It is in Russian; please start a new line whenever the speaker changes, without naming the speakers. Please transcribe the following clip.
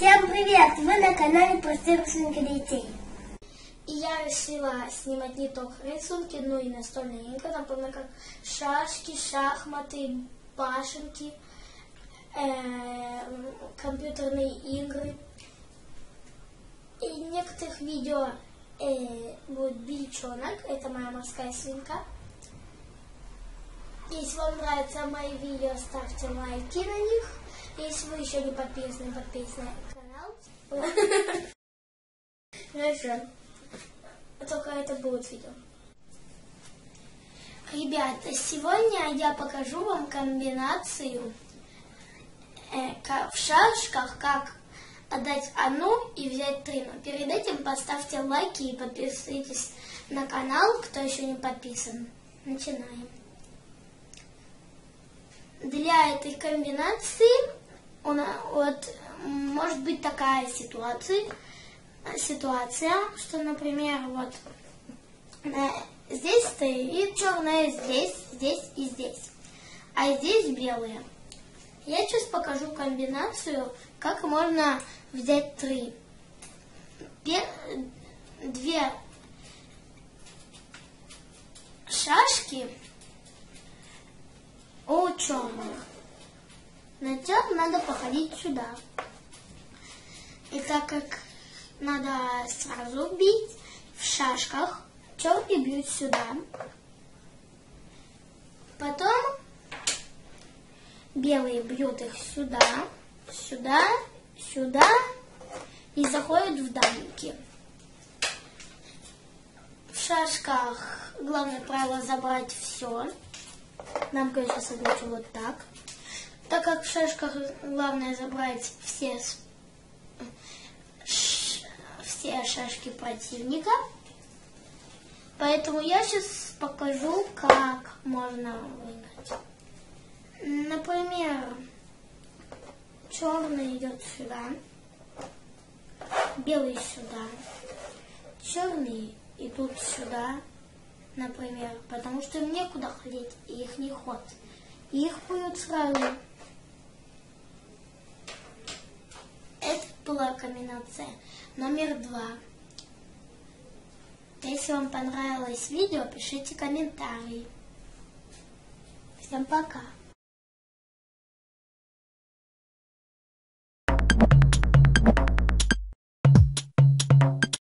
Всем привет! Вы на канале Простые рисунки детей.
И я решила снимать не только рисунки, но и настольные игры, например, как шашки, шахматы, башенки, э, компьютерные игры. И в некоторых видео э, будет бельчонок, это моя морская свинка. Если вам нравятся мои видео, ставьте лайки на них. Если вы еще не подписаны, подписывайтесь на канал. Хорошо. Только это будет видео. Ребята, сегодня я покажу вам комбинацию э, в шашках, как отдать одну и взять три. Но перед этим поставьте лайки и подписывайтесь на канал, кто еще не подписан. Начинаем. Для этой комбинации у нас, вот может быть такая ситуация, ситуация, что, например, вот э, здесь стоит черное, здесь, здесь и здесь, а здесь белые. Я сейчас покажу комбинацию, как можно взять три. Две шашки у черных. Сначала надо походить сюда. И так как надо сразу бить в шашках, черные бьют сюда. Потом белые бьют их сюда, сюда, сюда и заходят в дамки. В шашках главное правило забрать все. Нам, конечно, согласу вот так. Так как в шашках главное забрать все, все шашки противника, поэтому я сейчас покажу, как можно выиграть. Например, черный идет сюда, белый сюда, черный идут сюда, например, потому что им некуда ходить, и их не ход. их будет сразу. Была комбинация номер два. Если вам понравилось видео, пишите комментарии. Всем пока!